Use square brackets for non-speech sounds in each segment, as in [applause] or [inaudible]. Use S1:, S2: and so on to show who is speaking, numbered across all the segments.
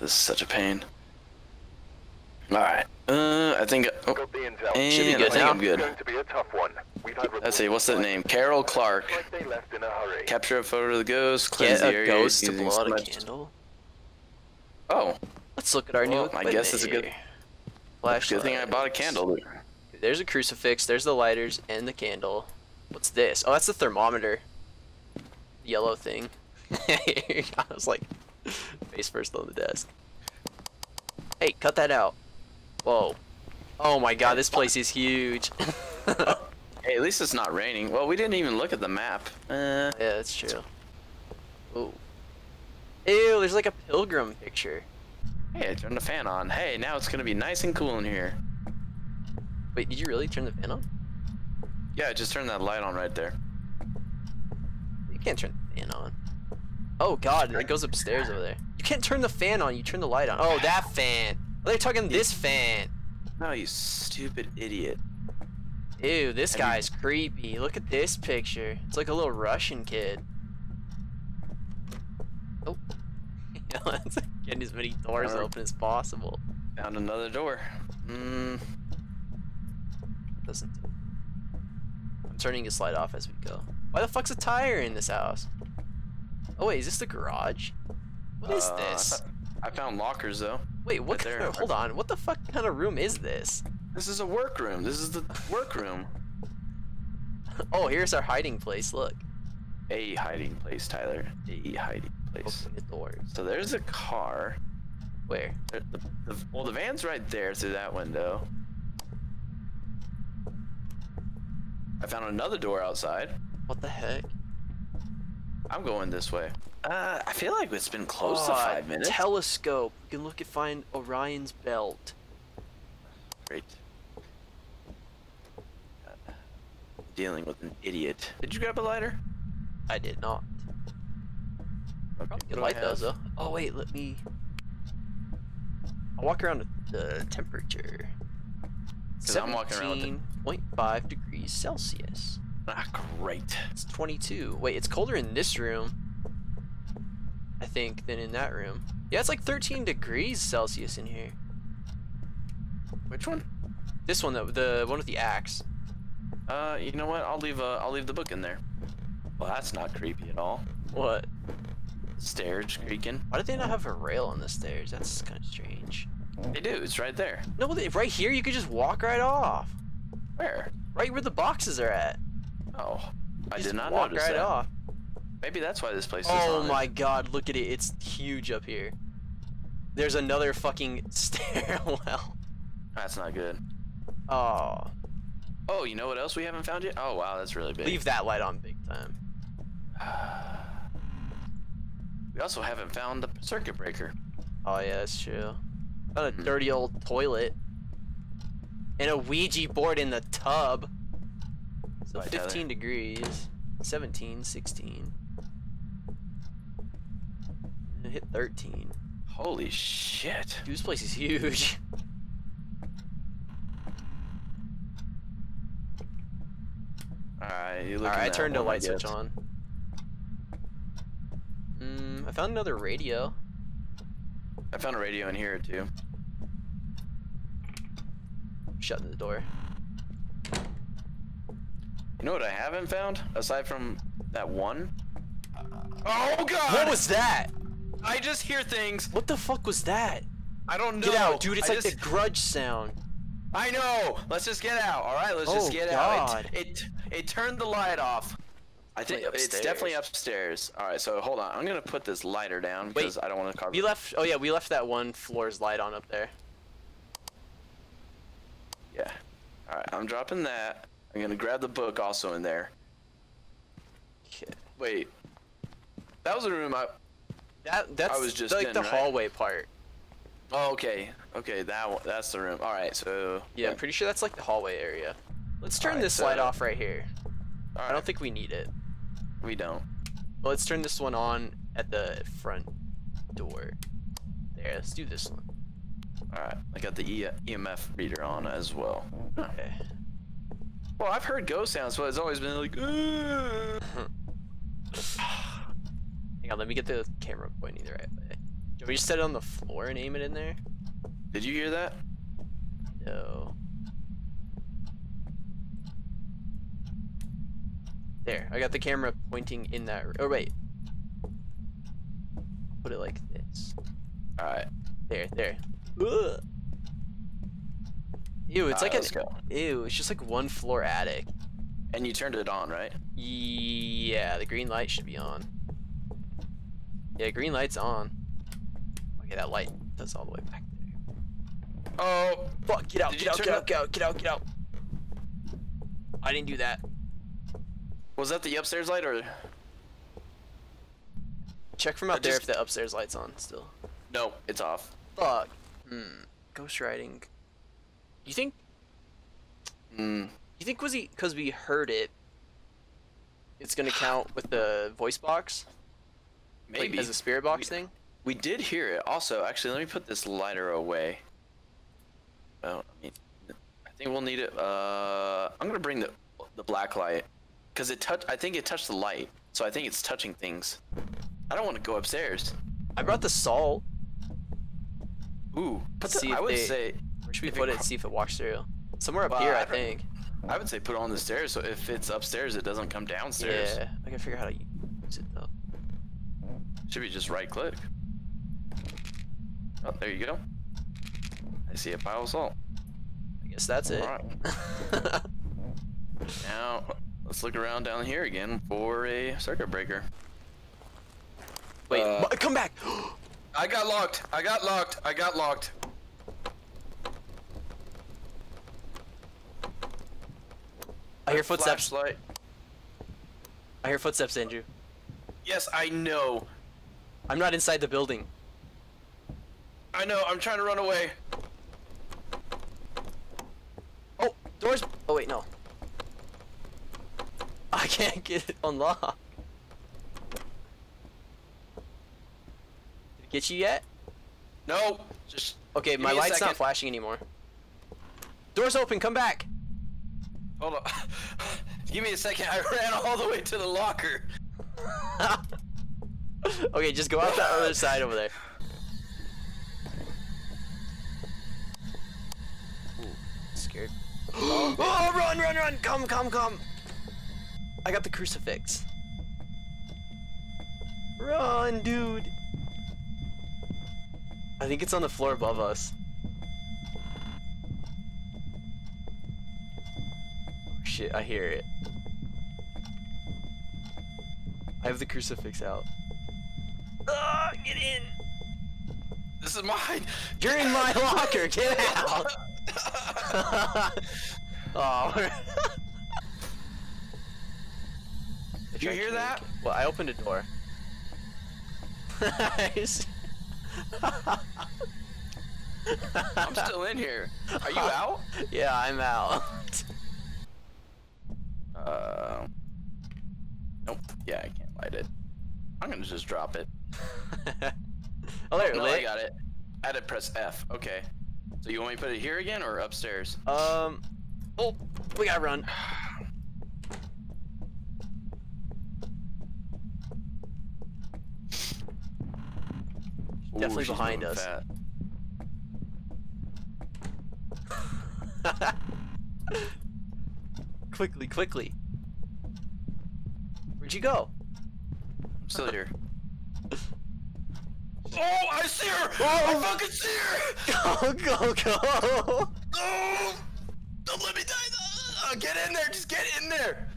S1: this is such a pain. Alright. Uh, I think. Oh,
S2: Got
S1: and
S3: Should be
S1: I
S3: good
S1: think
S3: now.
S1: I'm good.
S2: Going to be a tough one. We've had
S1: Let's see, what's that name? Carol Clark.
S2: Like they left in a hurry.
S1: Capture a photo of the ghost, cleanse
S3: Get
S1: the
S3: a
S1: area
S3: ghost to blow out a candle.
S1: Oh,
S3: Let's look at our new
S1: Well, I guess it's a good-
S3: here.
S1: good thing I bought a candle.
S3: There's a crucifix, there's the lighters, and the candle. What's this? Oh, that's the thermometer. Yellow thing. [laughs] I was like, face first on the desk. Hey, cut that out. Whoa. Oh my god, this place is huge. [laughs]
S1: Hey, at least it's not raining. Well, we didn't even look at the map. Uh,
S3: that's true. Ooh. Ew, there's like a pilgrim picture.
S1: hey, turn the fan on. Hey, now it's gonna be nice and cool in here.
S3: Wait, did you really turn the fan on?
S1: Yeah, just turn that light on right there.
S3: You can't turn the fan on. Oh god, it goes upstairs over there. You can't turn the fan on, you turn the light on. Oh, that fan. Oh, they're talking this fan.
S1: No, you stupid idiot.
S3: Ew, this
S1: Have you-
S3: guy's creepy. Look at this picture. It's like a little Russian kid. Oh. [laughs] Let's as many doors
S1: Alright.
S3: open as possible.
S1: Found another door. Mm,
S3: Doesn't. I'm turning his light off as we go. Why the fuck's a tire in this house? Oh wait, is this the garage? What is
S1: uh,
S3: this?
S1: I found lockers though.
S3: Wait, what?
S1: right
S3: kind [laughs] hold on. What the fuck kind of room is this?
S1: This is a workroom. This is the workroom. [laughs]
S3: Oh, here's our hiding place. Look.
S1: A hiding place, Tyler. A hiding place.
S3: Open the doors.
S1: So there's a car.
S3: Where?
S1: The, the, well, the van's right there through that window. I found another door outside.
S3: What the heck?
S1: I'm going this way. Uh, I feel like it's been close to five minutes.
S3: Telescope. You can look and find Orion's belt.
S1: Great. Uh, Dealing with an idiot. Did you grab a lighter?
S3: I did not.
S1: Okay,
S3: Probably could light those though. Oh wait, let me. I'll walk around with the temperature.
S1: 'Cause I'm walking around with the-
S3: 17.5 degrees Celsius.
S1: Ah, great.
S3: It's 22. Wait, it's colder in this room. I think than in that room. Yeah, it's like 13 degrees Celsius in here.
S1: Which one?
S3: This one, the, the one with the axe.
S1: Uh, you know what? I'll leave. Uh, I'll leave the book in there. Well, that's not creepy at all.
S3: What?
S1: Stairs creaking.
S3: Why did they not have a rail on the stairs? That's kind of strange.
S1: They do. It's right there.
S3: No, they- right here you could just walk right off.
S1: Where?
S3: Right where the boxes are at.
S1: Oh, I did not
S3: walk
S1: notice
S3: right
S1: that.
S3: off.
S1: Maybe that's why this place is
S3: Oh my god, look at it. It's huge up here. There's another fucking [laughs] stairwell.
S1: That's not good.
S3: Oh.
S1: Oh, you know what else we haven't found yet? Oh wow, that's really big.
S3: Leave that light on big time. [sighs]
S1: We also haven't found the circuit breaker.
S3: Oh yeah, that's true. Found a
S1: Mhm.
S3: dirty old toilet. And a Ouija board in the tub. So
S1: Bye, Tyler.
S3: 15 degrees. 17, 16. And hit 13.
S1: Holy shit.
S3: Dude, this place is huge.
S1: Alright, you look.
S3: Alright, I turned a light switch on. Mm, I found another radio.
S1: I found a radio in here too.
S3: Shutting the door.
S1: You know what I haven't found aside from that one? Oh god!
S3: What was that?
S1: I just hear things.
S3: What the fuck was that?
S1: I don't know.
S3: Get out, dude. It's
S1: I
S3: like
S1: just-
S3: the grudge sound.
S1: I know. Let's just get out. All right, let's
S3: Oh,
S1: just get out.
S3: God.
S1: It, it it turned the light off. I think
S3: Wait,
S1: it's definitely upstairs. All right, so hold on. I'm gonna put this lighter down because I don't want to carve.
S3: We left. Oh yeah, we left that one floor's light on up there.
S1: Yeah. All right, I'm dropping that. I'm gonna grab the book also in there.
S3: Okay.
S1: Wait. That was a room I.
S3: That that's I
S1: was just
S3: like
S1: in,
S3: the
S1: right?
S3: hallway part.
S1: Oh, okay. Okay, that one. That's the room. All right, so.
S3: Yeah, I'm pretty sure that's like the hallway area. Let's turn
S1: Alright,
S3: this light off right here.
S1: All
S3: I don't think we need it.
S1: we don't.
S3: But let's turn this one on at the front door. There, let's do this one.
S1: All right. I got the e EMF reader on as well.
S3: Okay.
S1: Well, I've heard ghost sounds, but it's always been like. "Ugh." [sighs]
S3: Hang on, let me get the camera pointing the right way. Can we just set it on the floor and aim it in there?
S1: Did you hear that?
S3: No. There, I got the camera pointing in that. Oh wait. Put it like this.
S1: All right.
S3: There, there. Ugh. Ew, it's like an ew. It's just like one floor attic.
S1: And you turned it on, right?
S3: Yeah, the green light should be on. Yeah, green light's on. Okay, that light does all the way back there.
S1: Oh,
S3: Fuck! Get out! Get out! Get out! Get out! Get out! Get out! I didn't do that.
S1: was that the upstairs light or?
S3: Check from
S1: I
S3: out there
S1: just-
S3: if the upstairs light's on still.
S1: No, it's off.
S3: Fuck. Hmm. Ghost riding. You think?
S1: Hmm.
S3: You think was he because we heard it? It's gonna count with the voice box, like,
S1: Maybe.
S3: as a spirit box
S1: We-
S3: thing.
S1: We did hear it. Also, actually, let me put this lighter away. Oh, I, mean, I think we'll need it. Uh, I'm gonna bring the the black light because it touch. I think it touched the light, so I think it's touching things. I don't want to go upstairs.
S3: I brought the salt.
S1: Ooh, put the,
S3: See
S1: I would
S3: they-
S1: say
S3: Where should we put it?
S1: and
S3: See if it walks through. Somewhere up
S1: Well,
S3: here, I
S1: I
S3: think.
S1: I would say put it on the stairs. So if it's upstairs, it doesn't come downstairs.
S3: Yeah, I gotta figure out how to use it though.
S1: Should be just right click. Oh, there you go. I see a pile of salt.
S3: I guess that's it.
S1: Alright. [laughs] Now, let's look around down here again for a circuit breaker.
S3: Wait,
S1: Uh,
S3: come back! [gasps]
S1: I got locked. I got locked. I got locked.
S3: I hear footsteps.
S1: Flashlight.
S3: I hear footsteps, Andrew.
S1: Yes, I know.
S3: I'm not inside the building.
S1: I know. I'm trying to run away.
S3: Oh, doors. Oh wait, no. I can't get it unlocked. Did it get you yet?
S1: No, just
S3: Okay, my light's not flashing anymore. Doors open. Come back.
S1: Hold on. [laughs] Give me a second. I ran all the way to the locker. [laughs]
S3: okay, just go out the other side over there. Ooh, scared. [gasps] oh, run, run, run! Come, come, come! I got the crucifix. Run, dude! I think it's on the floor above us. Shit, I hear it. I have the crucifix out. Ah, get in!
S1: This is mine. [laughs]
S3: You're in my locker. Get out! [laughs] [laughs] oh.
S1: Did you hear that?
S3: Well, I opened a door. Nice.
S1: I'm still in here. Are you out?
S3: Yeah, I'm out.
S1: Uh, nope. Yeah, I can't light it. I'm gonna just drop it. [laughs]
S3: oh, there,
S1: No. I got it. I had to press F. Okay. So you want me to put it here again or upstairs?
S3: Um. Oh, we gotta run.
S1: Ooh,
S3: Definitely
S1: she's
S3: behind us. [laughs] [laughs] quickly, quickly. Where'd you go?
S1: I'm still here. [laughs] Oh, I see her! Oh. I fucking see her!
S3: Go, go, go!
S1: Oh! Don't let me die! Uh, get in there! Just get in there!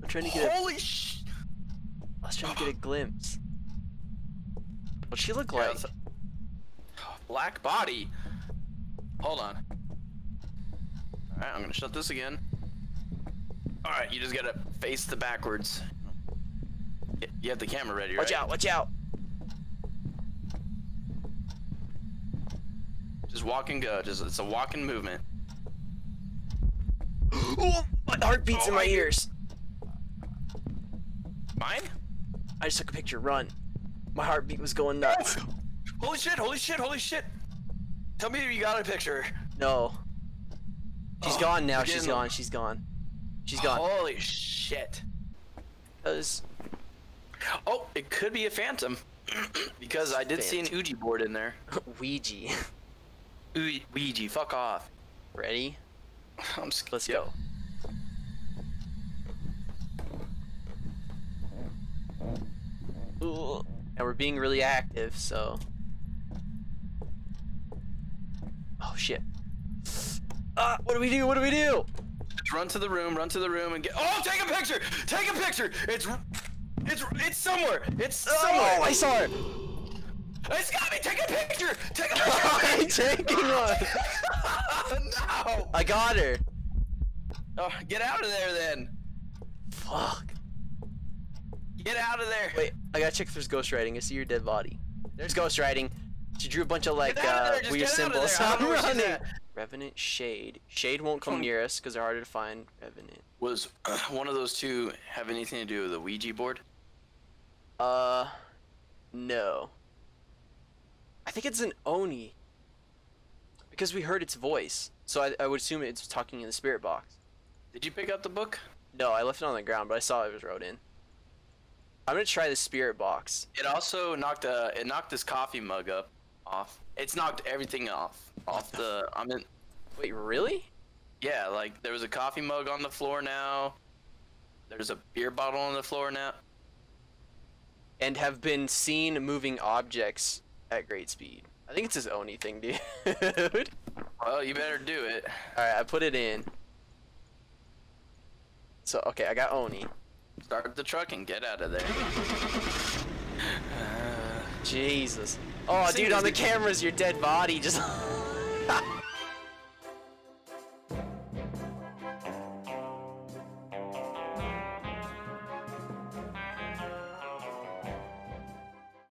S3: I'm trying to get. A,
S1: Holy sh!
S3: I was trying to get a glimpse. What'd she look like? [sighs]
S1: Black body. Hold on. Alright, I'm gonna shut this again. Alright, you just gotta face the backwards. You have the camera ready, right?
S3: Watch out! Watch out!
S1: Just walk and go. Just it's a walking movement. [gasps]
S3: Oh, my heart beats
S1: Oh
S3: in my
S1: my-
S3: ears.
S1: Mine?
S3: I just took a picture. Run. My heartbeat was going nuts. [laughs]
S1: Holy shit! Holy shit! Holy shit! Tell me you got a picture.
S3: No. She's
S1: Oh,
S3: gone now. She's gone. She's gone. She's gone.
S1: Holy shit!
S3: That was-
S1: Oh, it could be a phantom. [clears throat] because I did see an Ouija board in there. [laughs]
S3: Ouija.
S1: Ouija, fuck off.
S3: Ready?
S1: I'm sc-
S3: Let's go. Ooh. And we're being really active, so. Oh shit. Ah, what do we do? What do we do?
S1: Just run to the room, run to the room, and get. Oh, take a picture! Take a picture! It's, it's, it's somewhere. It's somewhere.
S3: Oh, I saw her.
S1: It's got me. Take a picture. Take a [laughs] picture.
S3: I'm taking one.
S1: no.
S3: I got her.
S1: Oh, get out of there then.
S3: Fuck.
S1: Get out of there.
S3: Wait, I gotta check if there's ghost writing. I see your dead body. There's ghost writing. She drew a bunch of like
S1: Get of
S3: uh, weird
S1: get out of
S3: symbols.
S1: there. I don't
S3: I'm [laughs]
S1: know where she's
S3: running. Revenant Shade. Shade won't come near us because they're harder to find. Revenant.
S1: Was [clears throat] one of those two have anything to do with the Ouija board?
S3: Uh, no. I think it's an Oni. Because we heard its voice. So I, I would assume it's talking in the spirit box.
S1: Did you pick up the book?
S3: No, I left it on the ground, but I saw it was wrote in. I'm gonna try the spirit box.
S1: It also knocked uh it knocked this coffee mug up off. It's knocked everything off off the. I mean,
S3: Wait, really?
S1: yeah, like there was a coffee mug on the floor now. There's a beer bottle on the floor now.
S3: And have been seen moving objects at great speed. I think it's his Oni thing, dude. [laughs]
S1: Well, you better do it.
S3: Alright, I put it in. So, okay, I got Oni.
S1: Start the truck and get out of there. [laughs]
S3: Jesus. Oh, dude, on the cameras, your dead body just. [laughs]